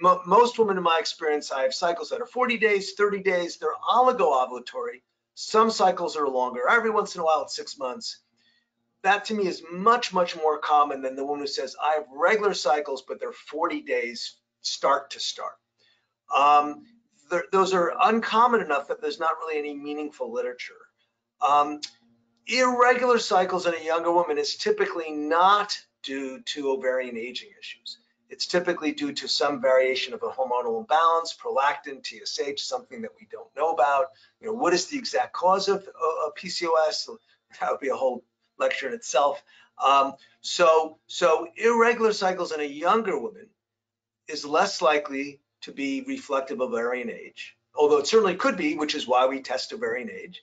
mo most women in my experience, I have cycles that are 40 days, 30 days, they're oligo-ovulatory. Some cycles are longer. Every once in a while, it's six months. That to me is much, much more common than the woman who says, I have regular cycles, but they're 40 days start to start. Um, those are uncommon enough that there's not really any meaningful literature. Um, irregular cycles in a younger woman is typically not due to ovarian aging issues. It's typically due to some variation of a hormonal imbalance, prolactin, TSH, something that we don't know about. You know, what is the exact cause of, of PCOS? That would be a whole lecture in itself. Um, so, so irregular cycles in a younger woman is less likely to be reflective of ovarian age, although it certainly could be, which is why we test ovarian age.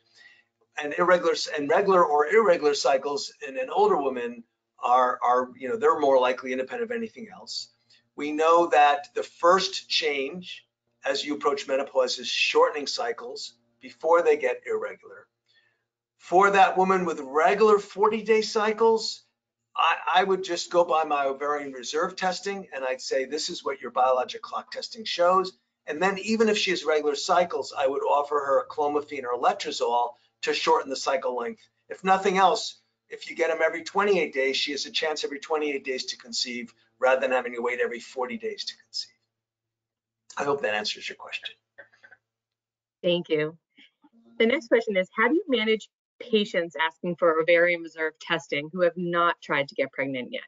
And irregular and regular or irregular cycles in an older woman are, are, you know, they're more likely independent of anything else. We know that the first change as you approach menopause is shortening cycles before they get irregular. For that woman with regular 40 day cycles, I, I, would just go by my ovarian reserve testing and I'd say this is what your biologic clock testing shows. And then even if she has regular cycles, I would offer her a clomiphene or letrozole to shorten the cycle length. If nothing else, if you get them every 28 days, she has a chance every 28 days to conceive rather than having to wait every 40 days to conceive. I hope that answers your question. Thank you. The next question is, how do you manage patients asking for ovarian reserve testing who have not tried to get pregnant yet?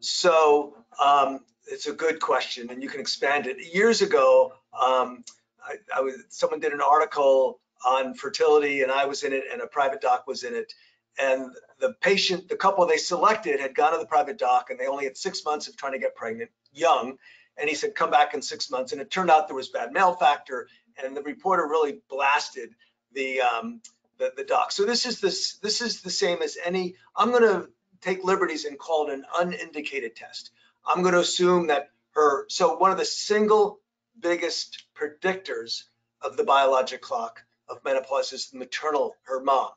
So um, it's a good question, and you can expand it. Years ago, um, I, I was, someone did an article on fertility, and I was in it, and a private doc was in it. And the patient, the couple they selected, had gone to the private doc, and they only had six months of trying to get pregnant, young. And he said, "Come back in six months." And it turned out there was bad male factor, and the reporter really blasted the um, the, the doc. So this is this this is the same as any. I'm going to take liberties and call it an unindicated test. I'm going to assume that her. So one of the single biggest predictors of the biologic clock of menopause is maternal, her mom.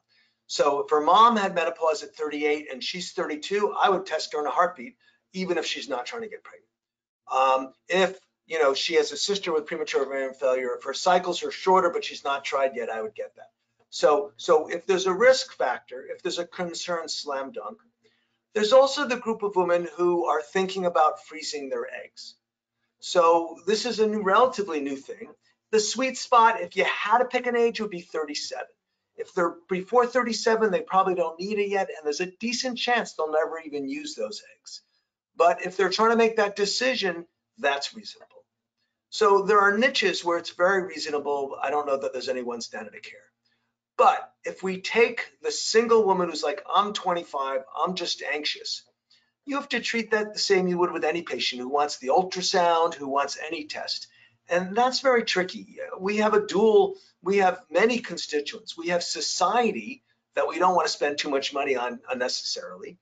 So if her mom had menopause at 38 and she's 32, I would test her in a heartbeat, even if she's not trying to get pregnant. Um, if you know she has a sister with premature ovarian failure, if her cycles are shorter but she's not tried yet, I would get that. So, so if there's a risk factor, if there's a concern slam dunk, there's also the group of women who are thinking about freezing their eggs. So this is a new, relatively new thing. The sweet spot, if you had to pick an age, would be 37. If they're before 37, they probably don't need it yet, and there's a decent chance they'll never even use those eggs. But if they're trying to make that decision, that's reasonable. So there are niches where it's very reasonable. I don't know that there's any one standard of care. But if we take the single woman who's like, I'm 25, I'm just anxious, you have to treat that the same you would with any patient who wants the ultrasound, who wants any test. And that's very tricky. We have a dual, we have many constituents. We have society that we don't want to spend too much money on unnecessarily.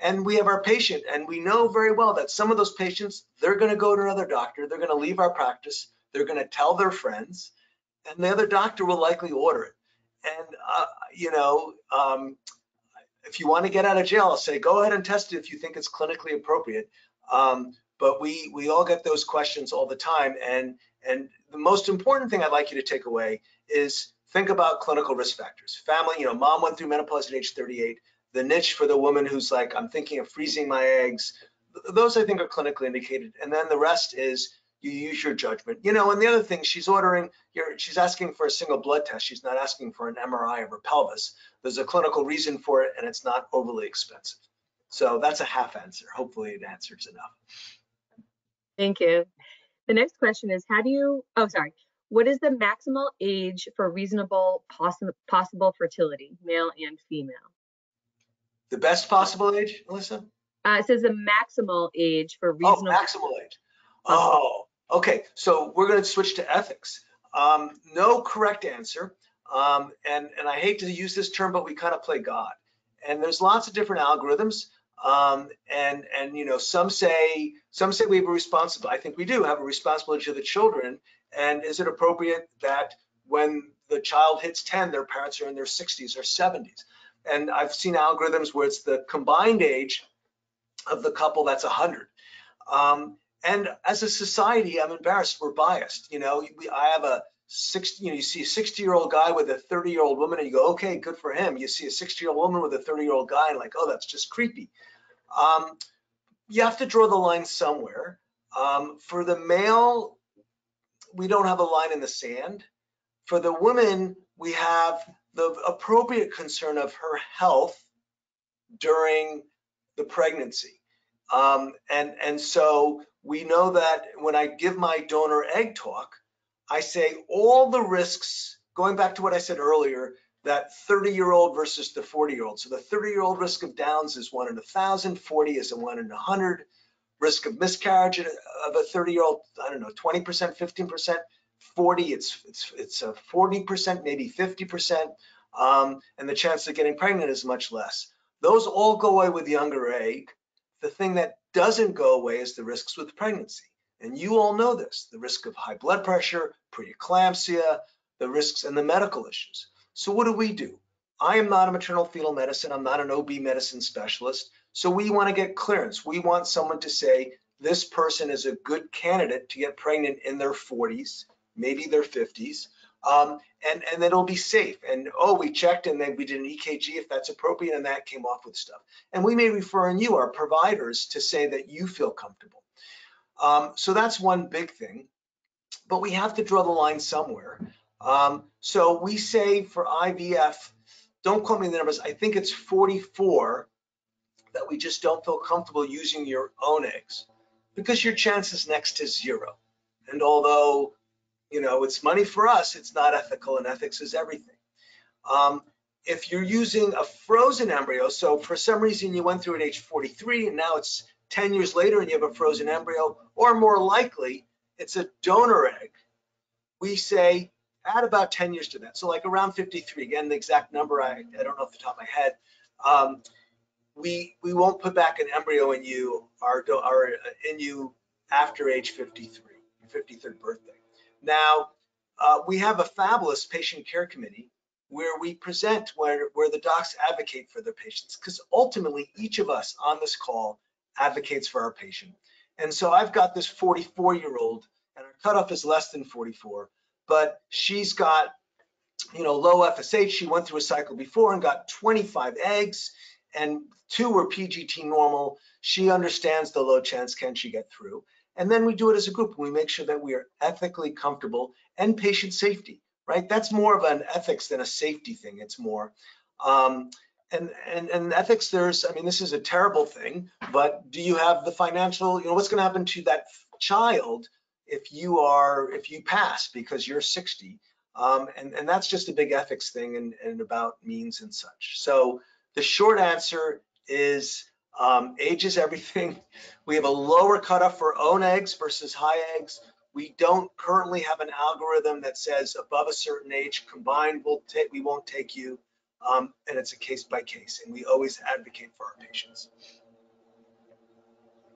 And we have our patient, and we know very well that some of those patients, they're going to go to another doctor, they're going to leave our practice, they're going to tell their friends, and the other doctor will likely order it. And, uh, you know, um, if you want to get out of jail, I'll say go ahead and test it if you think it's clinically appropriate. Um, but we we all get those questions all the time, and and the most important thing I'd like you to take away is think about clinical risk factors. Family, you know, mom went through menopause at age 38. The niche for the woman who's like, I'm thinking of freezing my eggs. Those I think are clinically indicated. And then the rest is you use your judgment. You know, and the other thing, she's ordering, she's asking for a single blood test. She's not asking for an MRI of her pelvis. There's a clinical reason for it, and it's not overly expensive. So that's a half answer. Hopefully it answers enough. Thank you. The next question is, how do you, oh, sorry. What is the maximal age for reasonable possi possible fertility, male and female? The best possible age, Melissa? Uh, it says the maximal age for reasonable. Oh, reasonable. maximal age. Oh, okay. So we're going to switch to ethics. Um, no correct answer. Um, and, and I hate to use this term, but we kind of play God. And there's lots of different algorithms. Um, and, and, you know, some say, some say we have a responsibility. I think we do have a responsibility to the children. And is it appropriate that when the child hits 10, their parents are in their 60s or 70s? And I've seen algorithms where it's the combined age of the couple that's 100. Um, and as a society, I'm embarrassed. We're biased. You know, we, I have a 60, you know, you see a 60 year old guy with a 30 year old woman and you go, okay, good for him. You see a 60 year old woman with a 30 year old guy and like, oh, that's just creepy. Um, you have to draw the line somewhere. Um, for the male, we don't have a line in the sand. For the woman, we have the appropriate concern of her health during the pregnancy. Um, and, and so we know that when I give my donor egg talk, I say all the risks, going back to what I said earlier, that 30 year old versus the 40 year old. So the 30 year old risk of Downs is one in a thousand, 40 is a one in a hundred. Risk of miscarriage of a 30 year old, I don't know, 20%, 15%. 40, it's it's it's a 40%, maybe 50%, um, and the chance of getting pregnant is much less. Those all go away with younger egg. The thing that doesn't go away is the risks with pregnancy. And you all know this, the risk of high blood pressure, preeclampsia, the risks and the medical issues. So what do we do? I am not a maternal fetal medicine. I'm not an OB medicine specialist. So we want to get clearance. We want someone to say, this person is a good candidate to get pregnant in their 40s, maybe their 50s, um, and, and it'll be safe. And oh, we checked and then we did an EKG if that's appropriate and that came off with stuff. And we may refer in you, our providers, to say that you feel comfortable. Um, so that's one big thing, but we have to draw the line somewhere. Um, so we say for IVF, don't quote me the numbers, I think it's 44 that we just don't feel comfortable using your own eggs because your chance is next to zero. And although, you know, it's money for us, it's not ethical and ethics is everything. Um, if you're using a frozen embryo, so for some reason you went through at age 43 and now it's 10 years later and you have a frozen embryo, or more likely, it's a donor egg, we say add about 10 years to that. So like around 53, again, the exact number, I, I don't know off the top of my head. Um, we we won't put back an embryo in you or, or in you after age 53, your 53rd birthday. Now, uh, we have a fabulous patient care committee where we present where, where the docs advocate for their patients because ultimately each of us on this call advocates for our patient. And so I've got this 44 year old and our cutoff is less than 44, but she's got, you know, low FSH. She went through a cycle before and got 25 eggs and two were PGT normal. She understands the low chance, can she get through? And then we do it as a group. We make sure that we are ethically comfortable and patient safety, right? That's more of an ethics than a safety thing. It's more. Um, and, and, and ethics, there's, I mean, this is a terrible thing, but do you have the financial, you know, what's going to happen to that child if you are, if you pass because you're 60. Um, and, and that's just a big ethics thing and, and about means and such. So the short answer is um, age is everything. We have a lower cutoff for own eggs versus high eggs. We don't currently have an algorithm that says above a certain age combined will take we won't take you. Um, and it's a case by case, and we always advocate for our patients.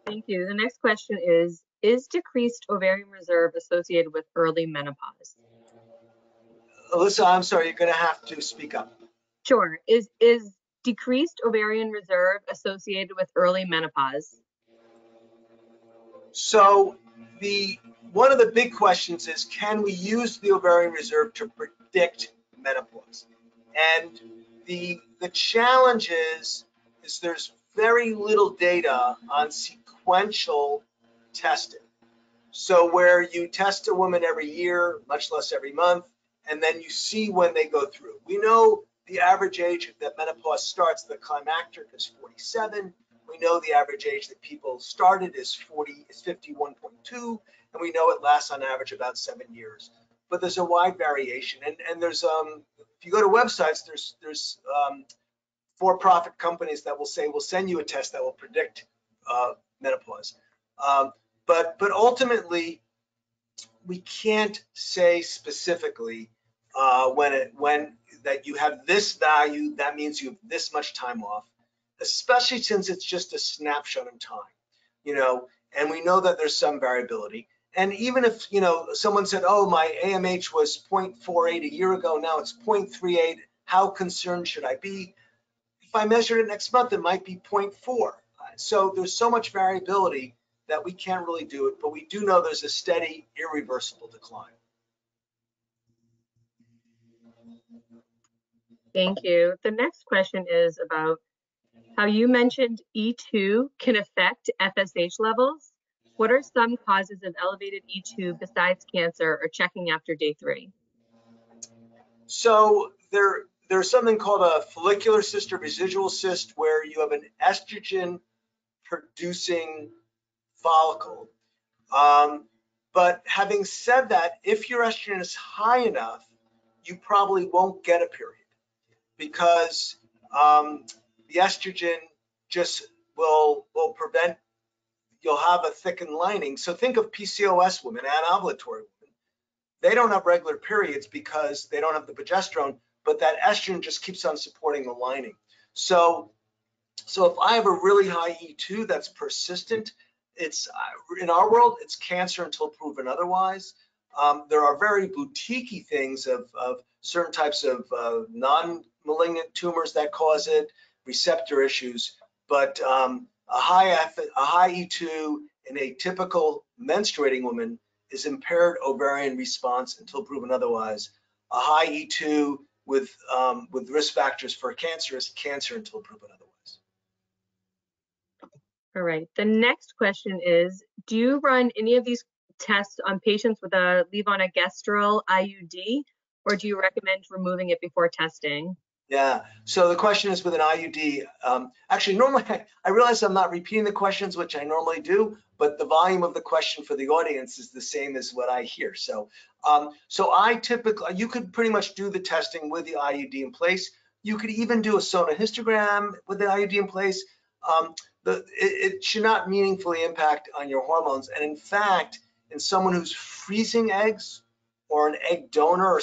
Thank you. The next question is, is decreased ovarian reserve associated with early menopause? Alyssa, I'm sorry, you're gonna have to speak up. Sure. Is, is decreased ovarian reserve associated with early menopause? So the, one of the big questions is, can we use the ovarian reserve to predict menopause? And the, the challenge is, is there's very little data on sequential testing. So where you test a woman every year, much less every month, and then you see when they go through. We know the average age that menopause starts, the climacteric is 47. We know the average age that people started is 40, is 51.2, and we know it lasts on average about seven years. But there's a wide variation, and and there's um if you go to websites, there's there's um, for-profit companies that will say we'll send you a test that will predict uh, menopause. Um, but but ultimately, we can't say specifically uh, when it when that you have this value, that means you have this much time off, especially since it's just a snapshot in time, you know, and we know that there's some variability. And even if, you know, someone said, oh, my AMH was 0.48 a year ago, now it's 0.38, how concerned should I be? If I measured it next month, it might be 0.4. So there's so much variability that we can't really do it, but we do know there's a steady, irreversible decline. Thank you. The next question is about how you mentioned E2 can affect FSH levels. What are some causes of elevated E2 besides cancer or checking after day three? So there, there's something called a follicular cyst or residual cyst where you have an estrogen producing follicle. Um, but having said that, if your estrogen is high enough, you probably won't get a period because um, the estrogen just will will prevent you'll have a thickened lining. So think of PCOS women, anovulatory women. They don't have regular periods because they don't have the progesterone, but that estrogen just keeps on supporting the lining. So, so if I have a really high E2 that's persistent, it's in our world, it's cancer until proven otherwise. Um, there are very boutique things of, of certain types of uh, non-malignant tumors that cause it, receptor issues, but um, a high a high E2 in a typical menstruating woman is impaired ovarian response until proven otherwise. A high E2 with um, with risk factors for cancer is cancer until proven otherwise. All right. The next question is, do you run any of these tests on patients with a levonorgestrel IUD, or do you recommend removing it before testing? Yeah. So the question is with an IUD. Um, actually, normally I, realize I'm not repeating the questions, which I normally do, but the volume of the question for the audience is the same as what I hear. So, um, so I typically, you could pretty much do the testing with the IUD in place. You could even do a sonohystogram with the IUD in place. Um, the, it, it should not meaningfully impact on your hormones. And in fact, in someone who's freezing eggs or an egg donor or,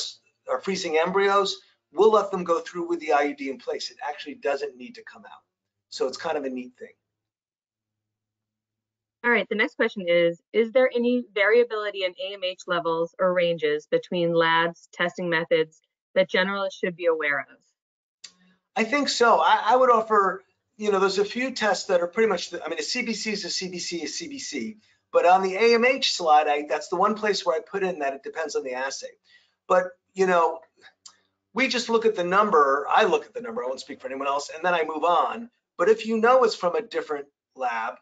or freezing embryos, we'll let them go through with the IUD in place. It actually doesn't need to come out. So it's kind of a neat thing. All right, the next question is, is there any variability in AMH levels or ranges between labs, testing methods that generalists should be aware of? I think so. I, I would offer, you know, there's a few tests that are pretty much, I mean, a CBC is a CBC is CBC, but on the AMH slide, I, that's the one place where I put in that it depends on the assay. But, you know, we just look at the number. I look at the number. I won't speak for anyone else, and then I move on. But if you know it's from a different lab,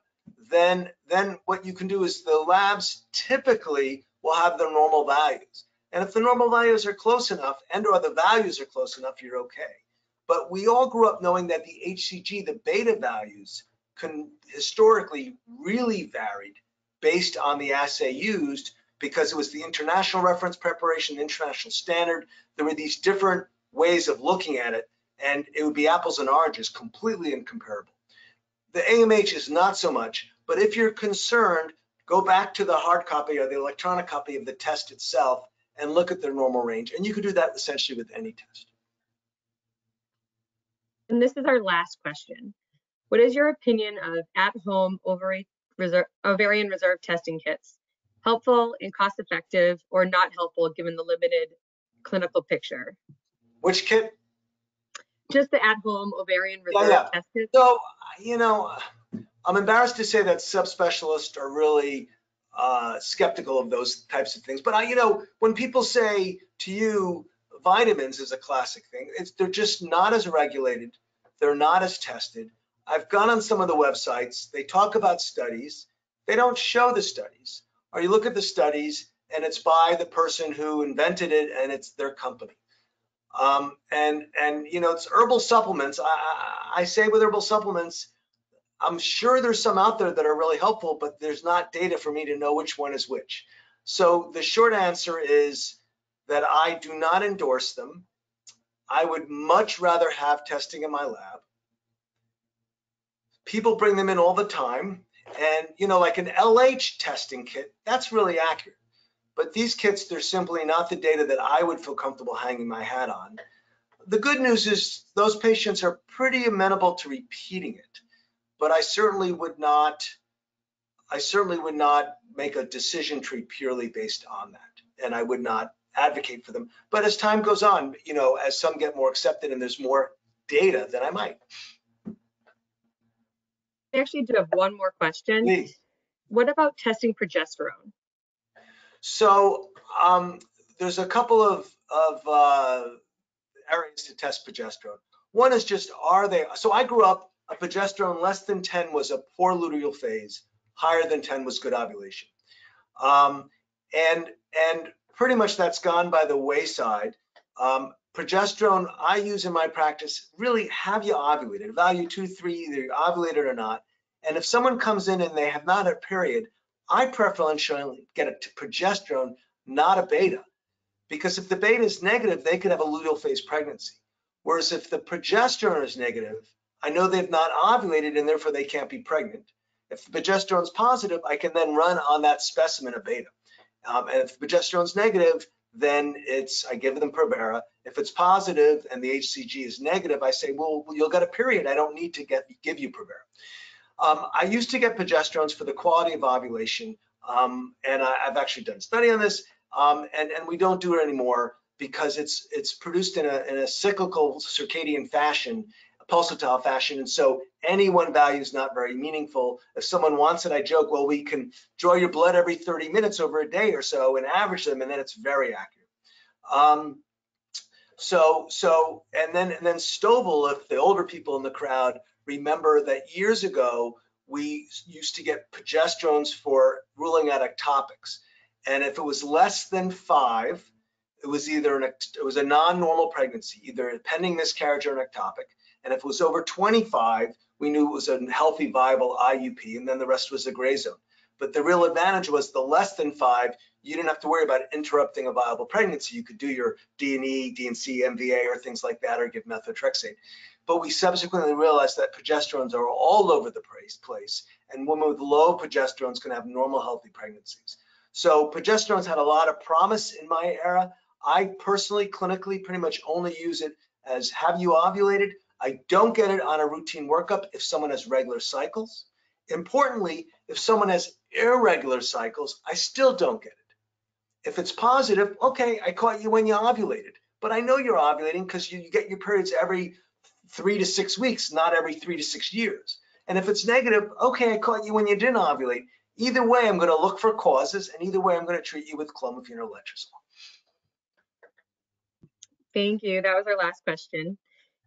then then what you can do is the labs typically will have their normal values. And if the normal values are close enough and or the values are close enough, you're okay. But we all grew up knowing that the HCG, the beta values, can historically really varied based on the assay used because it was the international reference preparation, the international standard. There were these different ways of looking at it, and it would be apples and oranges, completely incomparable. The AMH is not so much, but if you're concerned, go back to the hard copy or the electronic copy of the test itself and look at their normal range. And you can do that essentially with any test. And this is our last question. What is your opinion of at-home ovarian reserve, ovarian reserve testing kits? Helpful and cost-effective or not helpful given the limited clinical picture? Which kit? Just the at-home ovarian Yeah, reserve yeah. test kit? So, you know, I'm embarrassed to say that subspecialists are really uh, skeptical of those types of things. But I, you know, when people say to you, vitamins is a classic thing, it's, they're just not as regulated. They're not as tested. I've gone on some of the websites. They talk about studies. They don't show the studies. Or you look at the studies and it's by the person who invented it and it's their company. Um, and and you know, it's herbal supplements. I, I, say with herbal supplements, I'm sure there's some out there that are really helpful, but there's not data for me to know which one is which. So the short answer is that I do not endorse them. I would much rather have testing in my lab. People bring them in all the time. And, you know, like an LH testing kit, that's really accurate. But these kits, they're simply not the data that I would feel comfortable hanging my hat on. The good news is those patients are pretty amenable to repeating it but I certainly would not, I certainly would not make a decision tree purely based on that. And I would not advocate for them. But as time goes on, you know, as some get more accepted and there's more data, then I might. I actually do have one more question. Please. What about testing progesterone? So um, there's a couple of, of uh, areas to test progesterone. One is just, are they, so I grew up a progesterone less than 10 was a poor luteal phase, higher than 10 was good ovulation. Um, and, and pretty much that's gone by the wayside. Um, progesterone I use in my practice, really have you ovulated, value two, three, either you ovulated or not. And if someone comes in and they have not a period, I preferentially get a progesterone, not a beta. Because if the beta is negative, they could have a luteal phase pregnancy. Whereas if the progesterone is negative, I know they've not ovulated and therefore they can't be pregnant. If the progesterone's positive, I can then run on that specimen of beta. Um, and if the progesterone's negative, then it's I give them Provera. If it's positive and the HCG is negative, I say, well, you'll get a period. I don't need to get give you Provera. Um, I used to get progesterones for the quality of ovulation, um, and I, have actually done a study on this, um, and, and we don't do it anymore because it's it's produced in a, in a cyclical circadian fashion, pulsatile fashion. And so any one value is not very meaningful. If someone wants it, I joke, well, we can draw your blood every 30 minutes over a day or so and average them, and then it's very accurate. Um, so, so, and then, and then Stovall, if the older people in the crowd remember that years ago, we used to get progesterones for ruling out ectopics. And if it was less than five, it was either an, it was a non-normal pregnancy, either a pending miscarriage or an ectopic. And if it was over 25, we knew it was a healthy, viable IUP, and then the rest was a gray zone. But the real advantage was the less than five, you didn't have to worry about interrupting a viable pregnancy. You could do your D&E, D&C, MVA, or things like that, or give methotrexate. But we subsequently realized that progesterones are all over the place, and women with low progesterones can have normal, healthy pregnancies. So progesterones had a lot of promise in my era. I personally, clinically, pretty much only use it as have you ovulated? I don't get it on a routine workup if someone has regular cycles. Importantly, if someone has irregular cycles, I still don't get it. If it's positive, okay, I caught you when you ovulated, but I know you're ovulating because you, you get your periods every three to six weeks, not every three to six years. And if it's negative, okay, I caught you when you didn't ovulate. Either way, I'm going to look for causes, and either way, I'm going to treat you with clomiphene or letrozole. Thank you. That was our last question.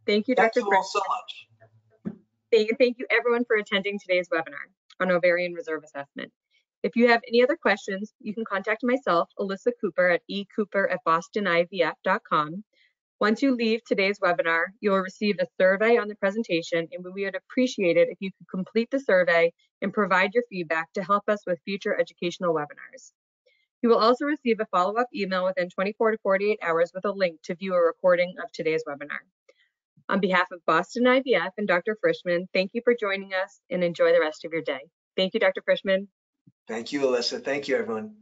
Thank you, Thank Dr. you all so much. Thank you, thank you everyone for attending today's webinar on ovarian reserve assessment. If you have any other questions, you can contact myself, Alyssa Cooper at ecooper at bostonivf.com. Once you leave today's webinar, you will receive a survey on the presentation and we would appreciate it if you could complete the survey and provide your feedback to help us with future educational webinars. You will also receive a follow-up email within 24 to 48 hours with a link to view a recording of today's webinar. On behalf of Boston IVF and Dr. Frishman, thank you for joining us and enjoy the rest of your day. Thank you, Dr. Frishman. Thank you, Alyssa. Thank you, everyone.